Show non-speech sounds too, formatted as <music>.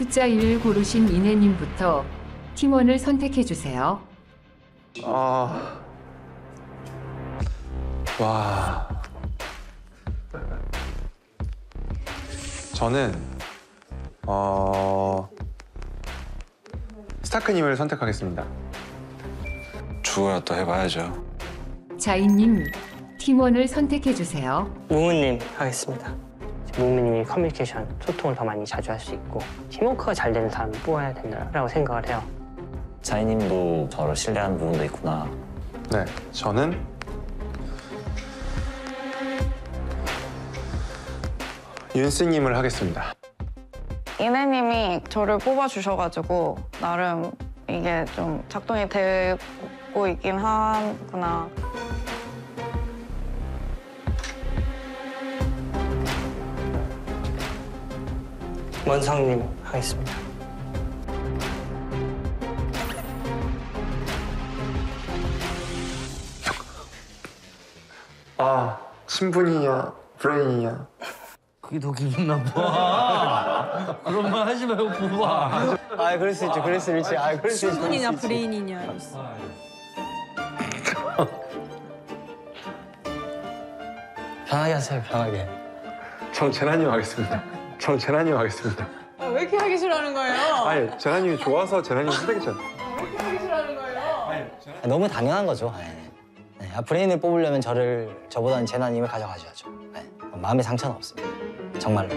숫자 1 고르신 이내님부터 팀원을 선택해 주세요. 아. 와. 저는 어 스타크님을 선택하겠습니다. 죽어야 또 해봐야죠. 자인님, 팀원을 선택해 주세요. 무무님 하겠습니다. 무무님이 커뮤니케이션, 소통을 더 많이 자주 할 수 있고 팀워크가 잘 되는 사람을 뽑아야 된다라고 생각을 해요. 자이님도 저를 신뢰하는 부분도 있구나. 네, 저는 윤스님을 하겠습니다. 이내님이 저를 뽑아주셔가지고 나름 이게 좀 작동이 되고 있긴 하구나. 원상님 하겠습니다. 아, 친분이야, 브레인이야. 그게 더 기분 나빠. <laughs> 그런 말 하지 말고 뽑아. 아, 그럴 수 있죠. 그럴 수 있지. 아, 그럴 수 있지. 신분이냐 브레인이냐 편하게 하세요. 편하게. 전 제나님 하겠습니다. 전 제나님 하겠습니다. 왜 이렇게 하기 싫어하는 거예요? 아니, 제나님이 좋아서 제나님 선택했잖아. 너무 당연한 거죠. 네. 네, 아, 브레인을 뽑으려면 저를 저보다는 제나님을 가져가셔야죠. 네. 마음의 상처는 없습니다. 정말로.